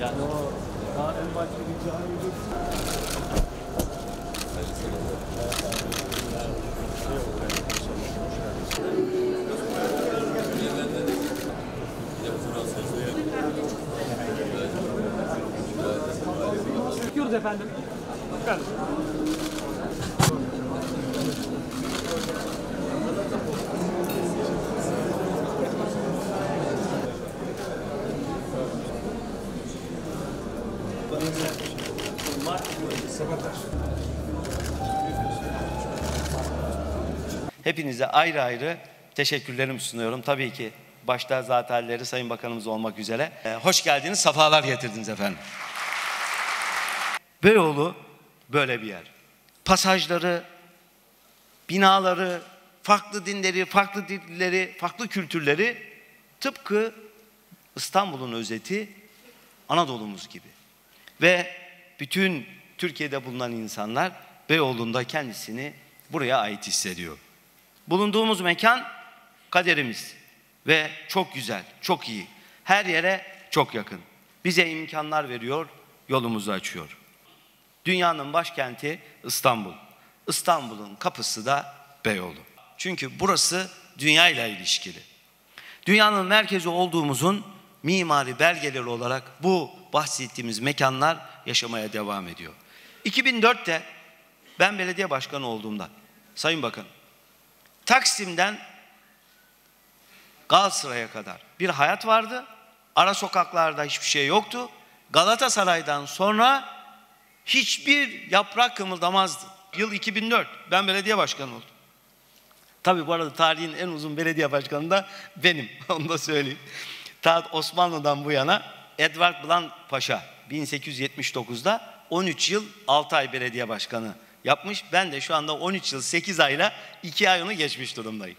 Yani o daha en başta bir cami Bekliyoruz efendim. Hepinize ayrı ayrı teşekkürlerimi sunuyorum. Tabii ki başta zatenleri Sayın Bakanımız olmak üzere. Ee, hoş geldiniz, safalar getirdiniz efendim. Beyoğlu böyle bir yer. Pasajları, binaları, farklı dinleri, farklı dilleri, farklı kültürleri tıpkı İstanbul'un özeti Anadolu'muz gibi. Ve bütün Türkiye'de bulunan insanlar Beyoğlu'nda kendisini buraya ait hissediyor. Bulunduğumuz mekan kaderimiz ve çok güzel, çok iyi. Her yere çok yakın. Bize imkanlar veriyor, yolumuzu açıyor. Dünyanın başkenti İstanbul. İstanbul'un kapısı da Beyoğlu. Çünkü burası dünya ile ilişkili. Dünyanın merkezi olduğumuzun mimari belgeleri olarak bu bahsettiğimiz mekanlar yaşamaya devam ediyor. 2004'te ben belediye başkanı olduğumda Sayın Bakan Taksim'den Galatasaray'a kadar bir hayat vardı. Ara sokaklarda hiçbir şey yoktu. Galatasaray'dan sonra hiçbir yaprak kımıldamazdı. Yıl 2004. Ben belediye başkanı oldum. Tabi bu arada tarihin en uzun belediye başkanı da benim. Onu da söyleyeyim. Ta Osmanlı'dan bu yana Edward Blunt Paşa 1879'da 13 yıl 6 ay belediye başkanı yapmış. Ben de şu anda 13 yıl 8 ayla 2 ay onu geçmiş durumdayım.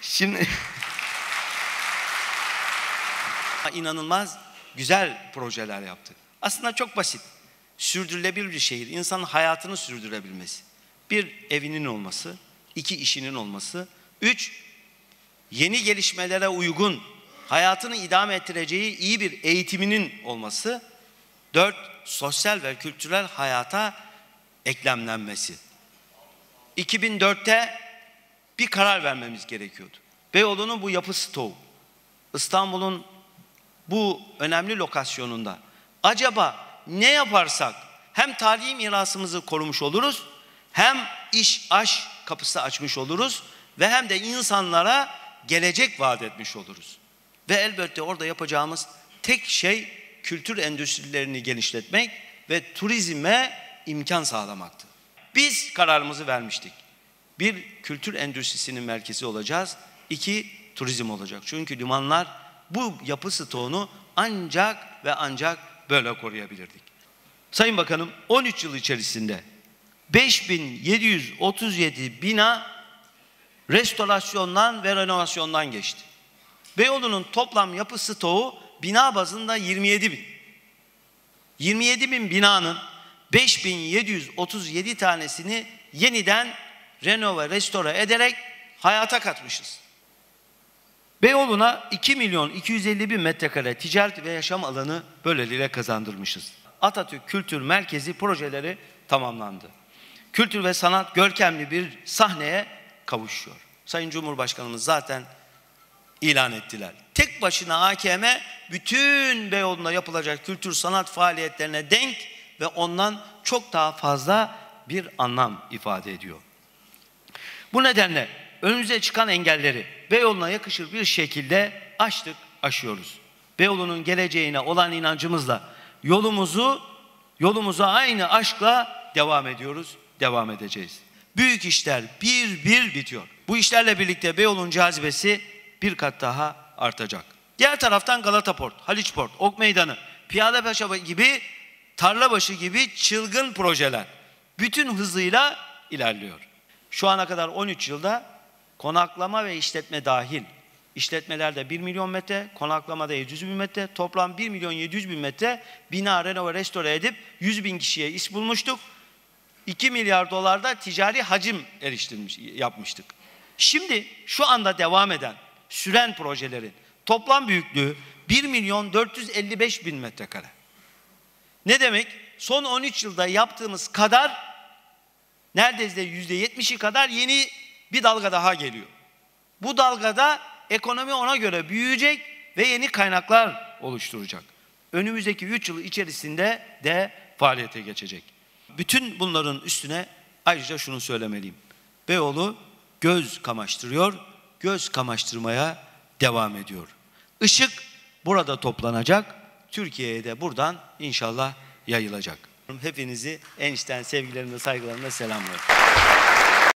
Şimdi inanılmaz güzel projeler yaptık. Aslında çok basit. Sürdürülebilir bir şehir. İnsanın hayatını sürdürebilmesi. Bir evinin olması, iki işinin olması, üç yeni gelişmelere uygun hayatını idame ettireceği iyi bir eğitiminin olması, dört sosyal ve kültürel hayata eklemlenmesi. 2004'te bir karar vermemiz gerekiyordu. Beyoğlu'nun bu yapı stoğu, İstanbul'un bu önemli lokasyonunda acaba ne yaparsak hem tarihi mirasımızı korumuş oluruz, hem iş aş kapısı açmış oluruz ve hem de insanlara gelecek vaat etmiş oluruz. Ve elbette orada yapacağımız tek şey kültür endüstrilerini genişletmek ve turizme imkan sağlamaktı. Biz kararımızı vermiştik. Bir kültür endüstrisinin merkezi olacağız. İki turizm olacak. Çünkü limanlar bu yapı stoğunu ancak ve ancak böyle koruyabilirdik. Sayın Bakanım 13 yıl içerisinde 5737 bina restorasyondan ve renovasyondan geçti. Beyoğlu'nun toplam yapı stoğu bina bazında 27 bin. 27 bin binanın 5737 tanesini yeniden renove, restore ederek hayata katmışız. Beyoğlu'na 2 milyon 250 bin metrekare ticaret ve yaşam alanı böylelikle kazandırmışız. Atatürk Kültür Merkezi projeleri tamamlandı. Kültür ve sanat görkemli bir sahneye kavuşuyor. Sayın Cumhurbaşkanımız zaten ilan ettiler. Tek başına AKM bütün Beyoğlu'nda yapılacak kültür sanat faaliyetlerine denk ve ondan çok daha fazla bir anlam ifade ediyor. Bu nedenle önümüze çıkan engelleri Beyoğlu'na yakışır bir şekilde aştık, aşıyoruz. Beyoğlu'nun geleceğine olan inancımızla yolumuzu yolumuza aynı aşkla devam ediyoruz, devam edeceğiz. Büyük işler bir bir bitiyor. Bu işlerle birlikte Beyoğlu'nun cazibesi bir kat daha artacak. Diğer taraftan Galata Port, Haliç Port, Ok Meydanı, Piyadepaşa gibi Tarlabaşı gibi çılgın projeler bütün hızıyla ilerliyor. Şu ana kadar 13 yılda konaklama ve işletme dahil işletmelerde 1 milyon metre, konaklamada 700 bin metre, toplam 1 milyon 700 bin metre bina renove restore edip 100 bin kişiye iş bulmuştuk. 2 milyar dolarda ticari hacim eriştirmiş, yapmıştık. Şimdi şu anda devam eden, süren projelerin toplam büyüklüğü 1 milyon 455 bin metrekare. Ne demek? Son 13 yılda yaptığımız kadar neredeyse yüzde yetmişi kadar yeni bir dalga daha geliyor. Bu dalgada ekonomi ona göre büyüyecek ve yeni kaynaklar oluşturacak. Önümüzdeki 3 yıl içerisinde de faaliyete geçecek. Bütün bunların üstüne ayrıca şunu söylemeliyim. Beyoğlu göz kamaştırıyor, göz kamaştırmaya devam ediyor. Işık burada toplanacak, Türkiye'ye de buradan inşallah yayılacak. Hepinizi en içten sevgilerimle, saygılarımla selamlıyorum.